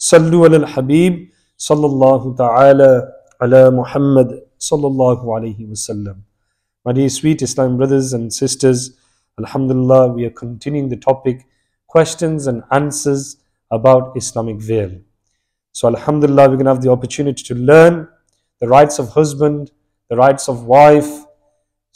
صلوا على الحبيب صلى الله تعالى على محمد صلى الله عليه وسلم. My dear sweet Islam brothers and sisters, Alhamdulillah, we are continuing the topic questions and answers about Islamic veil. So, Alhamdulillah, we're going to have the opportunity to learn the rights of husband, the rights of wife.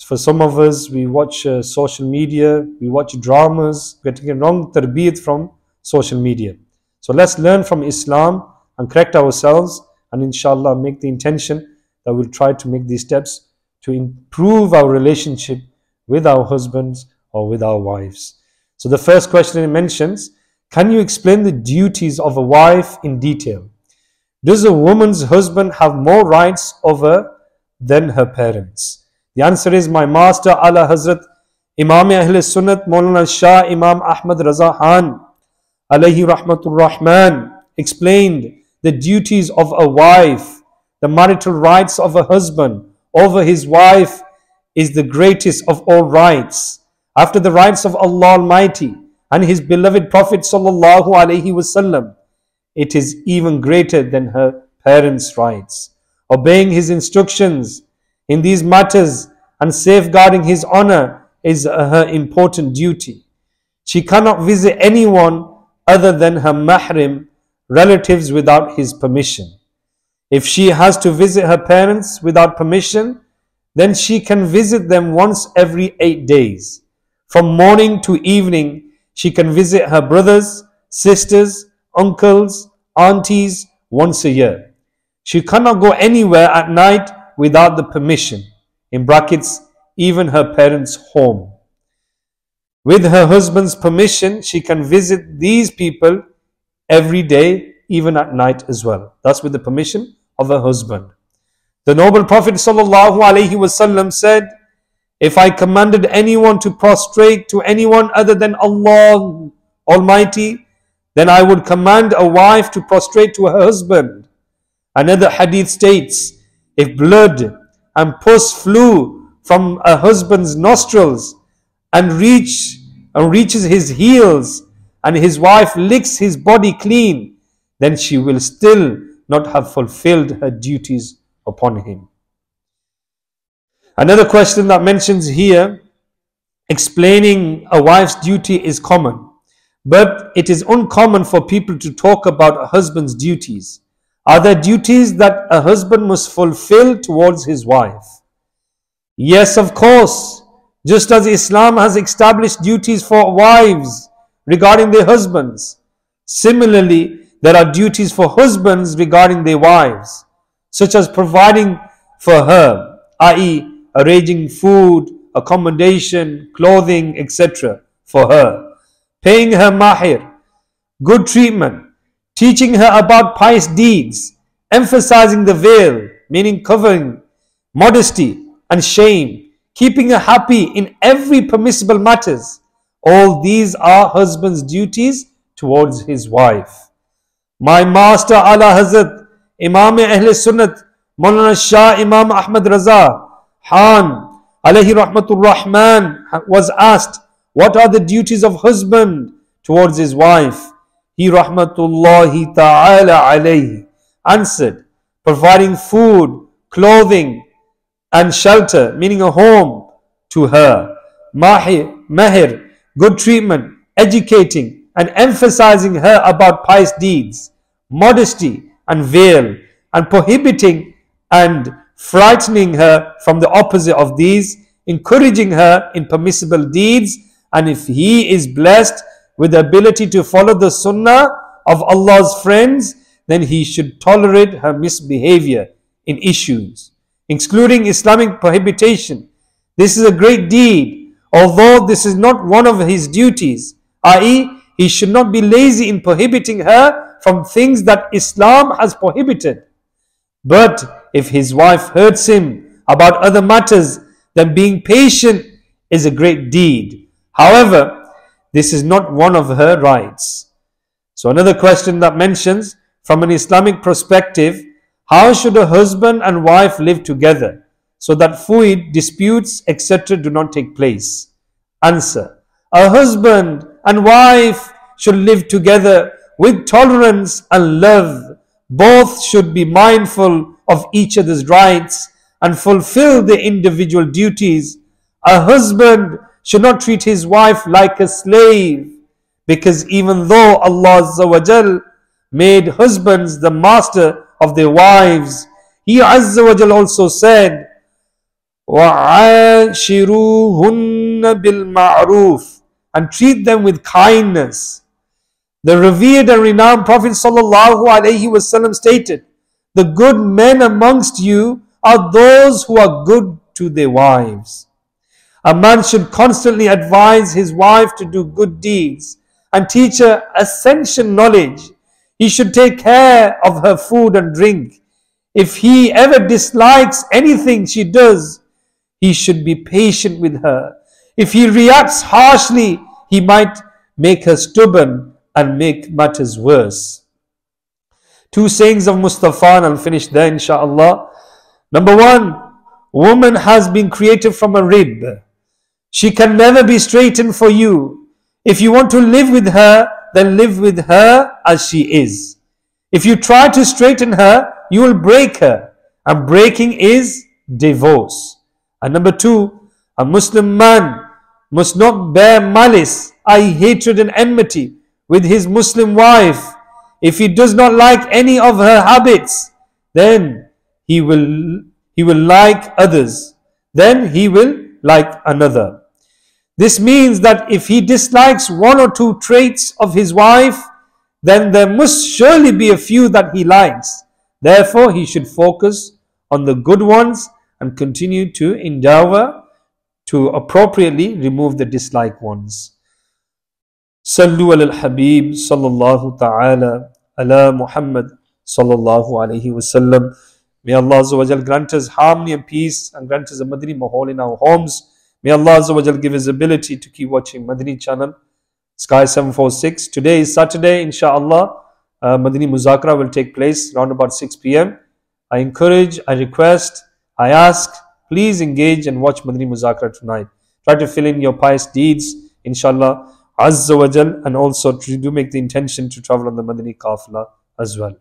For some of us, we watch uh, social media, we watch dramas, we're getting a wrong tarbiyat from social media. So, let's learn from Islam and correct ourselves, and inshallah, make the intention that we'll try to make these steps to improve our relationship with our husbands or with our wives. So the first question it mentions, can you explain the duties of a wife in detail? Does a woman's husband have more rights over than her parents? The answer is my master A'la Hazrat Imam Ahl Sunnat Maulana Shah Imam Ahmad Raza Khan alayhi rahmatur rahman explained the duties of a wife, the marital rights of a husband over his wife is the greatest of all rights. After the rights of Allah Almighty and His beloved Prophet Sallallahu Alaihi Wasallam, it is even greater than her parents' rights. Obeying His instructions in these matters and safeguarding His honor is her important duty. She cannot visit anyone other than her mahrim, relatives without his permission. If she has to visit her parents without permission, then she can visit them once every eight days. From morning to evening, she can visit her brothers, sisters, uncles, aunties once a year. She cannot go anywhere at night without the permission, in brackets, even her parents' home. With her husband's permission, she can visit these people every day, even at night as well. That's with the permission of her husband. The noble Prophet ﷺ said, If I commanded anyone to prostrate to anyone other than Allah Almighty, then I would command a wife to prostrate to her husband. Another hadith states, If blood and pus flew from a husband's nostrils and reach and reaches his heels, and his wife licks his body clean, then she will still not have fulfilled her duties upon him. Another question that mentions here, explaining a wife's duty is common, but it is uncommon for people to talk about a husband's duties. Are there duties that a husband must fulfill towards his wife? Yes, of course. Just as Islam has established duties for wives regarding their husbands, similarly, there are duties for husbands regarding their wives, such as providing for her, i.e., arranging food, accommodation, clothing, etc. for her, paying her mahir, good treatment, teaching her about pious deeds, emphasizing the veil, meaning covering, modesty and shame, keeping her happy in every permissible matters. All these are husband's duties towards his wife. My master A'la Hazrat Imam Ahl Sunnat Maulana Shah Imam Ahmad Raza Khan alayhi rahmatur rahman was asked what are the duties of husband towards his wife he rahmatullahi ta'ala alayhi answered providing food clothing and shelter meaning a home to her. Mahir mahir good treatment educating and emphasizing her about pious deeds modesty and veil and prohibiting and frightening her from the opposite of these, encouraging her in permissible deeds, and if he is blessed with the ability to follow the sunnah of Allah's friends, then he should tolerate her misbehavior in issues, excluding Islamic prohibition. This is a great deed, although this is not one of his duties, i.e., he should not be lazy in prohibiting her from things that Islam has prohibited. But if his wife hurts him about other matters, then being patient is a great deed. However, this is not one of her rights. So another question that mentions from an Islamic perspective, how should a husband and wife live together so that fluid disputes etc. do not take place? Answer. A husband and wife should live together with tolerance and love. Both should be mindful of each other's rights and fulfill their individual duties. A husband should not treat his wife like a slave because even though Allah made husbands the master of their wives, He Azza wa Jal also said, وَعَاشِرُوهُنَّ بِالْمَعْرُوفِ and treat them with kindness. The revered and renowned Prophet sallallahu alaihi wasallam stated, "The good men amongst you are those who are good to their wives." A man should constantly advise his wife to do good deeds and teach her essential knowledge. he should take care of her food and drink. If he ever dislikes anything she does, he should be patient with her. If he reacts harshly, he might make her stubborn and make matters worse. Two sayings of Mustafa, and I'll finish there, inshallah. Number one, woman has been created from a rib. She can never be straightened for you. If you want to live with her, then live with her as she is. If you try to straighten her, you will break her. And breaking is divorce. And number two, a Muslim man must not bear malice, i.e. hatred and enmity with his Muslim wife. If he does not like any of her habits, then he will, he will like others. Then he will like another. This means that if he dislikes one or two traits of his wife, then there must surely be a few that he likes. Therefore, he should focus on the good ones and continue to endeavor to appropriately remove the dislike ones. Sallu al Habib sallallahu ta'ala ala Muhammad sallallahu alayhi wasallam. May Allah grant us harmony and peace and grant us a Madani mahal in our homes. May Allah give his ability to keep watching Madani channel, Sky 746. Today is Saturday, inshallah. Uh, Madani Muzakra will take place around about 6 p.m. I encourage, I request, I ask, please engage and watch Madani Muzakra tonight. Try to fill in your pious deeds, inshallah, Azza wa Jal, and also do make the intention to travel on the Madani Kafla as well.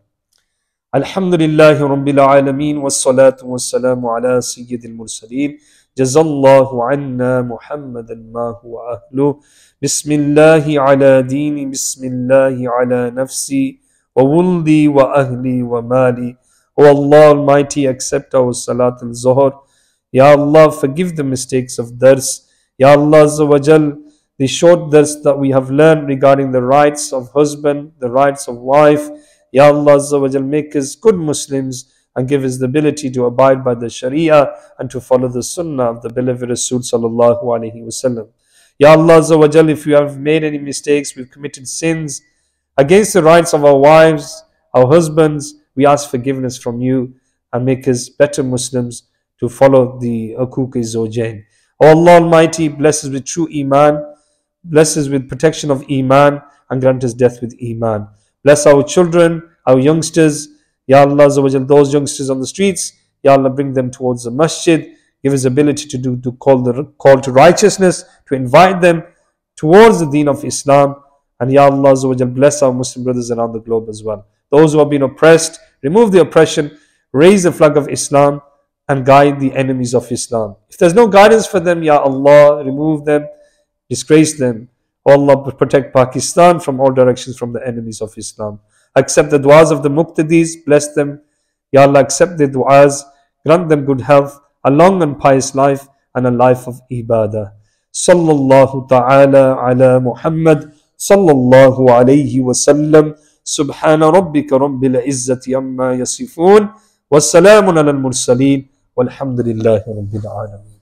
Alhamdulillahi Rabbil Alameen, wa wassalamu ala Sayyidil Mursaleen. جزا الله عنا محمدا ما هو أهله بسم الله على ديني بسم الله على نفسي وولدي وأهلي ومالي O Allah Almighty accept our Salat al-Zuhr Ya Allah, forgive the mistakes of dars. Ya Allah Azawajal, the short dars that we have learned regarding the rights of husband, the rights of wife. Ya Allah Azawajal, make us good Muslims and give us the ability to abide by the Sharia and to follow the Sunnah of the beloved Rasul Sallallahu Alaihi Wasallam. Ya Allah Azawajal, if we have made any mistakes, we've committed sins against the rights of our wives, our husbands, we ask forgiveness from you and make us better Muslims to follow the Akuk Zawjain. O Allah Almighty, bless us with true Iman, bless us with protection of Iman, and grant us death with Iman. Bless our children, our youngsters, Ya Allah, those youngsters on the streets, Ya Allah, bring them towards the masjid. Give us ability to do to call the call to righteousness, to invite them towards the deen of Islam. And Ya Allah, bless our Muslim brothers around the globe as well. Those who have been oppressed, remove the oppression, raise the flag of Islam and guide the enemies of Islam. If there's no guidance for them, Ya Allah, remove them, disgrace them. Allah, protect Pakistan from all directions from the enemies of Islam Accept the du'as of the muqtadis, bless them. Ya Allah, accept their du'as, grant them good health, a long and pious life, and a life of ibadah. Sallallahu ta'ala ala Muhammad, sallallahu alayhi wa sallam. سبحان ربك رب العزة عما يصفون والسلام على المرسلين والحمد لله رب العالمين